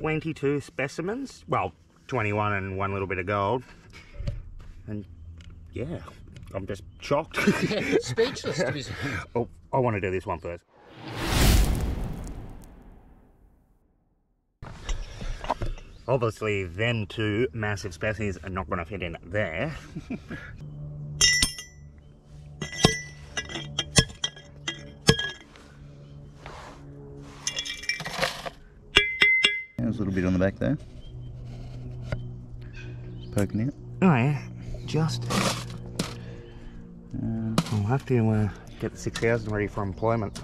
22 specimens. Well, 21 and one little bit of gold. And yeah, I'm just shocked. Speechless to be oh, I want to do this one first. Obviously, them two massive specimens are not going to fit in there. bit on the back there. Poking out. Oh yeah, just. I'll have to uh, get the 6000 ready for employment.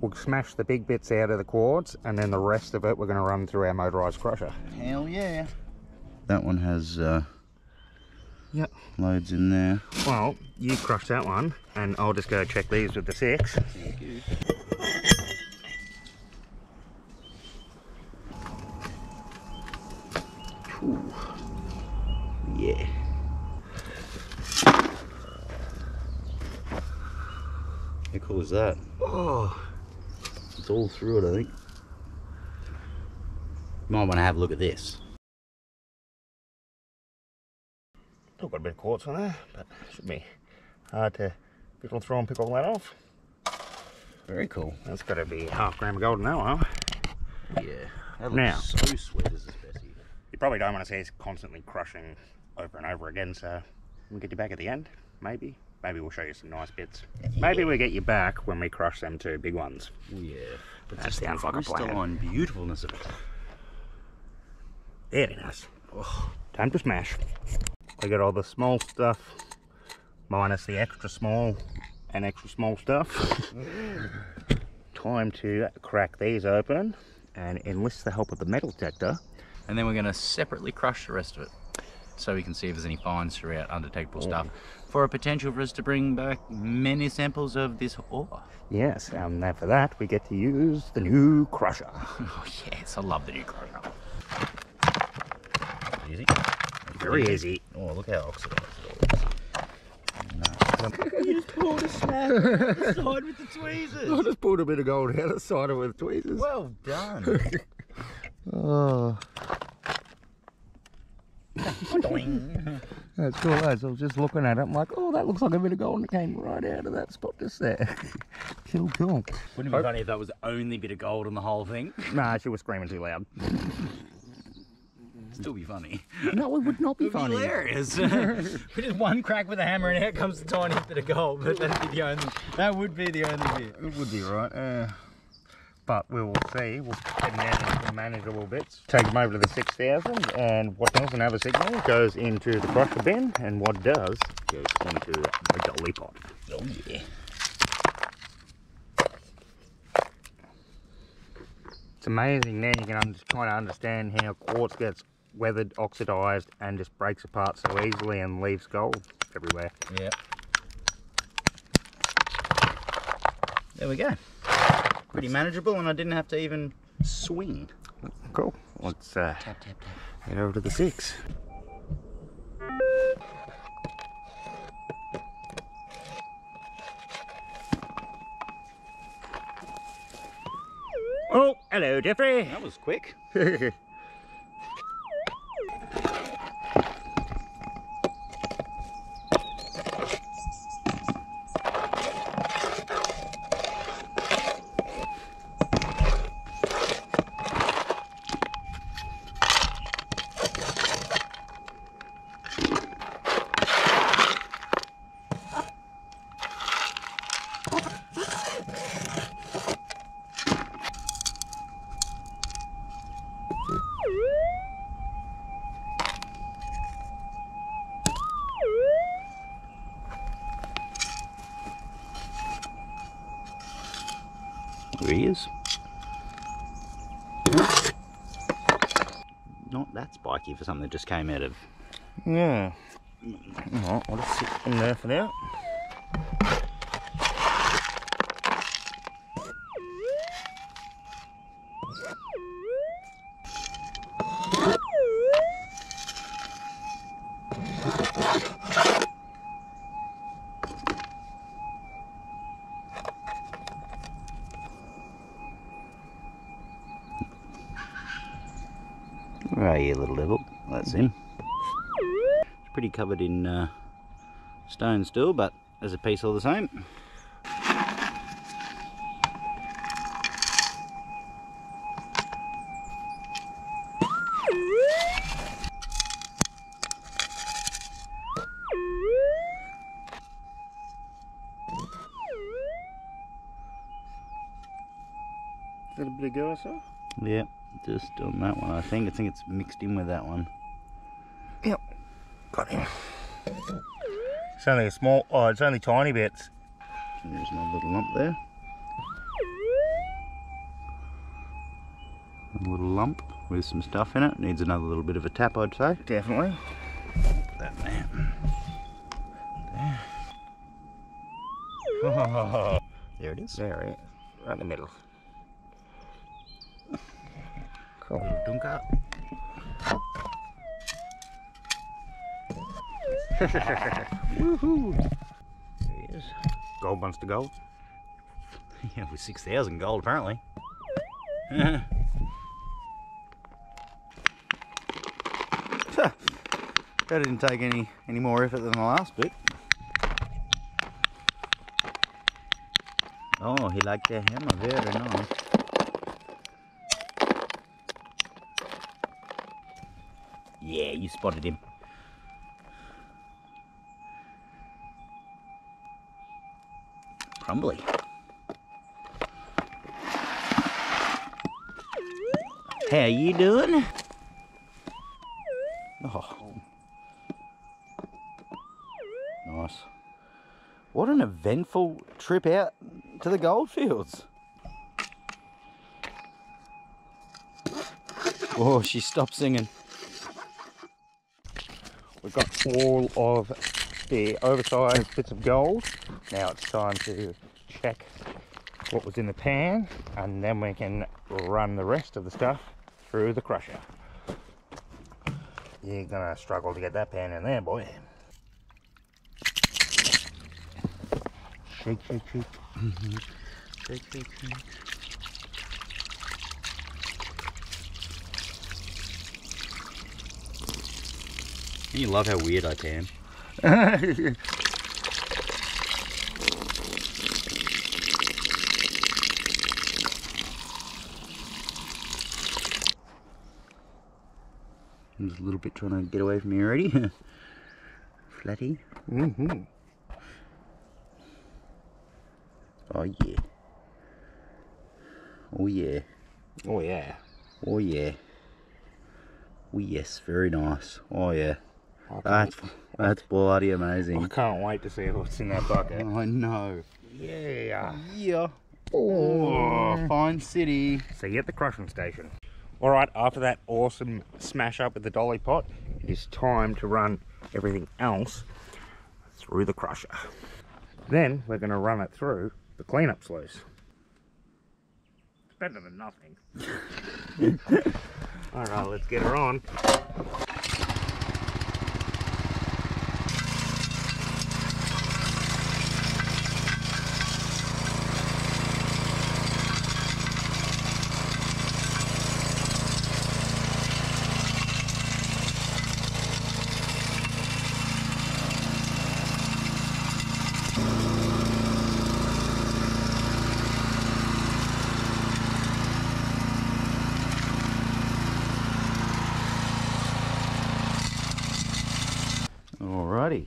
We'll smash the big bits out of the quartz and then the rest of it we're going to run through our motorised crusher. Hell yeah. That one has uh, Yep. loads in there. Well, you crush that one and I'll just go check these with the six. Is that? Oh, It's all through it, I think. You might want to have a look at this. still got a bit of quartz on there, but should be hard to pickle through and pick all that off. Very cool. That's got to be half gram of gold that one. Yeah. That looks Now. so sweet as specie. You probably don't want to see us constantly crushing over and over again, so we'll get you back at the end, maybe. Maybe we'll show you some nice bits. Maybe we'll get you back when we crush them two big ones. Oh, yeah. But That sounds the like a plan. crystalline beautifulness of it. Very nice. Time to smash. We got all the small stuff, minus the extra small and extra small stuff. Time to crack these open and enlist the help of the metal detector. And then we're going to separately crush the rest of it so we can see if there's any fines throughout undetectable stuff for a potential for us to bring back many samples of this ore. Yes, and then for that we get to use the new crusher. Oh yes, I love the new crusher. Easy. Very easy. Oh, look how oxidized it all is. You just pulled a snap side with the tweezers. I just pulled a bit of gold out of the side of it with tweezers. Well done. Oh, Doing. That's cool. As I was just looking at it, I'm like, oh, that looks like a bit of gold, and it came right out of that spot just there. cool, cool. Wouldn't it be funny if that was the only bit of gold on the whole thing? Nah, she was screaming too loud. Still be funny. No, it would not be It'd be hilarious. we just one crack with a hammer and out comes the tiny bit of gold. But that'd be the only. That would be the only bit. It would be right. Uh, but we will see. We'll get them down into the manageable bits. Take them over to the 6000 and what doesn't have a signal goes into the crusher bin and what does goes into the dolly pot. Oh, yeah. It's amazing then you can kind of understand how quartz gets weathered, oxidized and just breaks apart so easily and leaves gold everywhere. Yeah. There we go. Pretty manageable, and I didn't have to even swing. Cool. Let's uh, Tap, tap, tap. head over to the six. Oh, hello, Jeffrey. That was quick. Oh, Not that spiky for something that just came out of. yeah. Alright, I'll just sit in there for now. Oh, you little devil. That's him. It's pretty covered in uh, stone still, but there's a piece all the same. Is that a bit of go, sir? Yeah, just on that one, I think. I think it's mixed in with that one. Yep. Got him. It's only a small, oh, it's only tiny bits. There's my little lump there. A little lump with some stuff in it. Needs another little bit of a tap, I'd say. Definitely. That there. There it is. There it is. Right in the middle. Dunk up. Woohoo! There he is. Gold wants to gold. Yeah, with 6,000 gold apparently. that didn't take any, any more effort than the last bit. Oh, he liked the hammer, very nice. Yeah, you spotted him. Crumbly. How you doing? Oh. Nice. What an eventful trip out to the goldfields. Oh, she stopped singing. Got all of the oversized bits of gold. Now it's time to check what was in the pan and then we can run the rest of the stuff through the crusher. You're gonna struggle to get that pan in there, boy. Shake, shake, shake. Mm-hmm. Shake, shake, shake. You love how weird I can. I'm just a little bit trying to get away from me already. Flatty. mm-hmm. Oh yeah. Oh yeah. Oh yeah. Oh yeah. Oh yes, very nice. Oh yeah. That's that's bloody amazing. I can't wait to see what's in that bucket. I know. Yeah. Yeah. Oh. Oh, fine city. See you at the crushing station. All right, after that awesome smash up with the dolly pot, it is time to run everything else through the crusher. Then we're going to run it through the cleanup sluice. It's better than nothing. All right, let's get her on. Alrighty.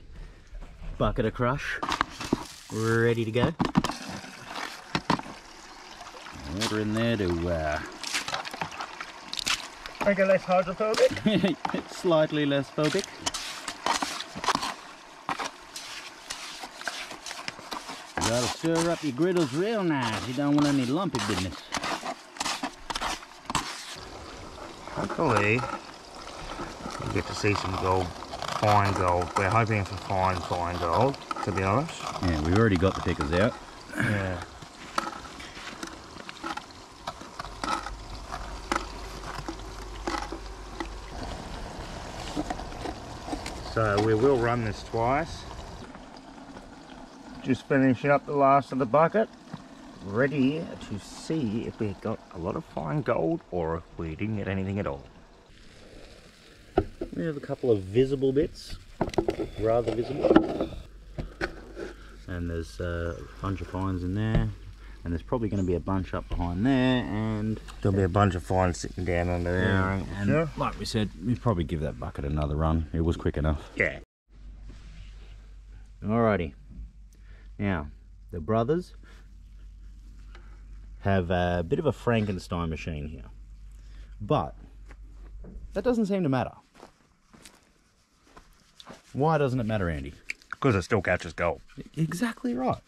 Bucket of crush. Ready to go. Water in there to uh, Make it less hydrophobic. it's slightly less phobic. You gotta stir up your griddles real nice. You don't want any lumpy business. Hopefully, we get to see some gold, fine gold. We're hoping for fine, fine gold, to be honest. Yeah, we've already got the pickers out. Yeah. So we will run this twice. Just finishing up the last of the bucket. Ready to see if we got a lot of fine gold or if we didn't get anything at all. We have a couple of visible bits, rather visible. And there's uh, a bunch of fines in there. And there's probably going to be a bunch up behind there. And There'll be a bunch of fines sitting down under there. Reckon. and Sure. like we said, we'd probably give that bucket another run. It was quick enough. Yeah. Alrighty. Now, the brothers have a bit of a Frankenstein machine here. But that doesn't seem to matter. Why doesn't it matter, Andy? Because it still catches gold. Exactly right.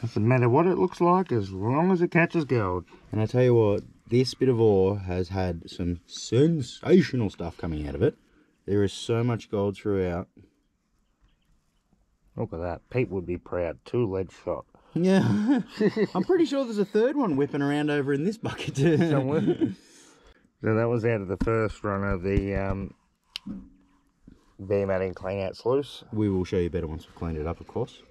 Doesn't matter what it looks like as long as it catches gold. And I tell you what, this bit of ore has had some sensational stuff coming out of it. There is so much gold throughout. Look at that. Pete would be proud. Two lead shot. Yeah. I'm pretty sure there's a third one whipping around over in this bucket. Somewhere. so that was out of the first run of the um, beam matting clean out sluice. We will show you better once we've cleaned it up, of course.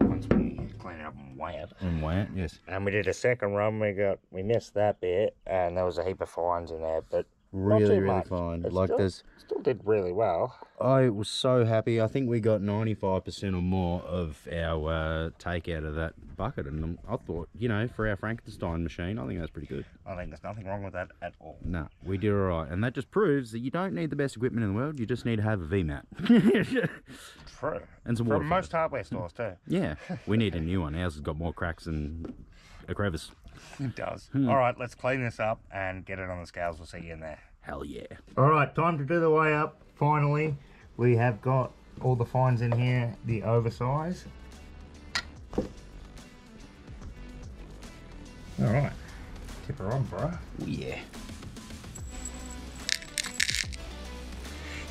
Once we clean it up and weigh it. And weigh it, yes. And we did a second run. We got we missed that bit, and there was a heap of fines in there, but not Really, really much. fine. It Like still, there's, still did really well. I was so happy. I think we got 95% or more of our uh, take out of that bucket, and I thought, you know, for our Frankenstein machine, I think that's pretty good. I think there's nothing wrong with that at all. No, we did all right, and that just proves that you don't need the best equipment in the world. You just need to have a VMAT True. and some water. From most hardware stores too. Yeah, we need a new one. Ours has got more cracks than a crevice. It does. Hmm. All right, let's clean this up and get it on the scales. We'll see you in there. Hell yeah. All right, time to do the weigh up. Finally, we have got all the fines in here, the oversize. All right, tip her on, bro. Oh, yeah.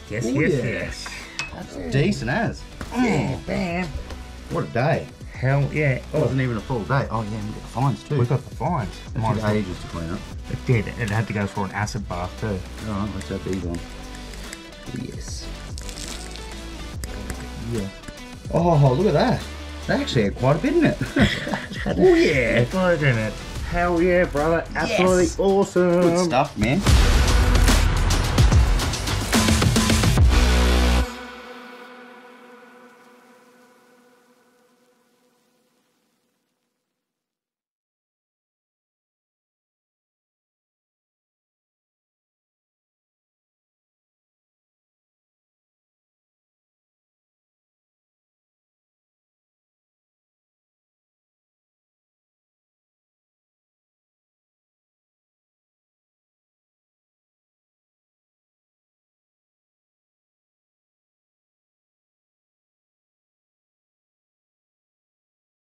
Yes, Oh, yes, yeah. yes. That's decent as. Yeah, bam. What a day. Hell yeah. It Oh, wasn't even a full day. Oh, yeah, we got the fines too. we got the fines. It Might took well- ages to clean up. It did. It had to go for an acid bath too. Oh, All right, let's have these on. Yes. Yeah. Oh, look at that. They actually had quite a bit in it. Oh yeah. Good in it. Hell yeah, brother. Absolutely Yes. awesome. Good stuff, man.